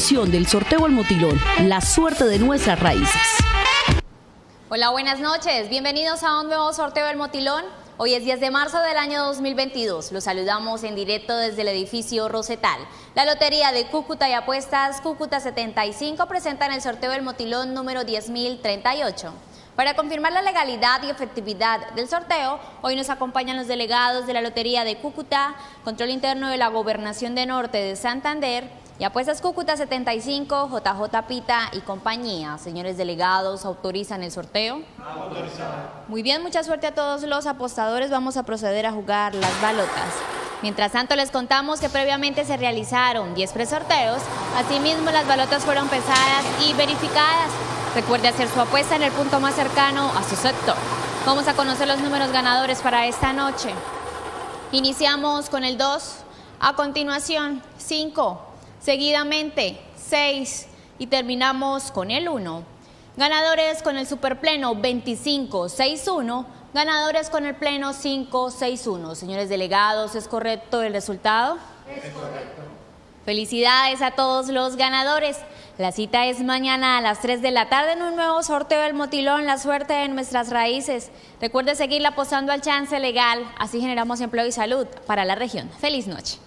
edición del sorteo al motilón, la suerte de nuestras raíces. Hola, buenas noches. Bienvenidos a un nuevo sorteo del motilón. Hoy es 10 de marzo del año 2022. Los saludamos en directo desde el edificio Rosetal. La Lotería de Cúcuta y Apuestas Cúcuta 75 presentan el sorteo del motilón número 10.038. Para confirmar la legalidad y efectividad del sorteo, hoy nos acompañan los delegados de la Lotería de Cúcuta, Control Interno de la Gobernación de Norte de Santander y Apuestas Cúcuta 75, JJ Pita y compañía. Señores delegados, ¿autorizan el sorteo? Autorizado. Muy bien, mucha suerte a todos los apostadores. Vamos a proceder a jugar las balotas. Mientras tanto, les contamos que previamente se realizaron 10 presorteos. Asimismo, las balotas fueron pesadas y verificadas. Recuerde hacer su apuesta en el punto más cercano a su sector. Vamos a conocer los números ganadores para esta noche. Iniciamos con el 2, a continuación 5, seguidamente 6 y terminamos con el 1. Ganadores con el superpleno 2561, ganadores con el pleno 561. Señores delegados, ¿es correcto el resultado? Es correcto. Felicidades a todos los ganadores. La cita es mañana a las 3 de la tarde en un nuevo sorteo del motilón, la suerte de nuestras raíces. Recuerde seguirla apostando al chance legal, así generamos empleo y salud para la región. Feliz noche.